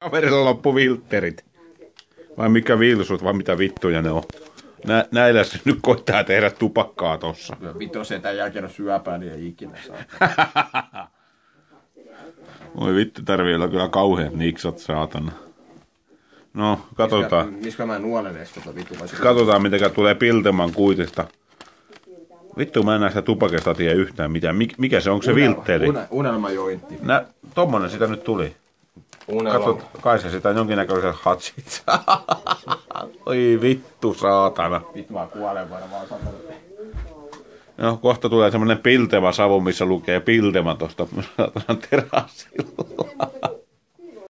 Kaverilla loppu viltterit. Vai mikä vilsut, vai mitä vittuja ne on. Nä, näillä se nyt koittaa tehdä tupakkaa tossa. Vittu se tämän jälkeen syöpää, niin ei ikinä saa. Voi vittu, tarvii olla kyllä kauheat niksat, saatana. No, katsotaan. Missä mä nuolen edes tota vittu Katsotaan, miten tulee Pilteman kuitista. Vittu, mä en näistä tupakesta tiedä yhtään mitään. Mik, mikä se, onko se viltteri? Une, unelmajointti. Nä, tommonen sitä nyt tuli. Unelma. Katsot, kai se sitä jonkinnäköiset hatsit. Oi vittu, saatana. Vittu mä kuolen varmaan satana. No, kohta tulee semmonen pilteva savu, missä lukee piltema tosta saatanan terassilla.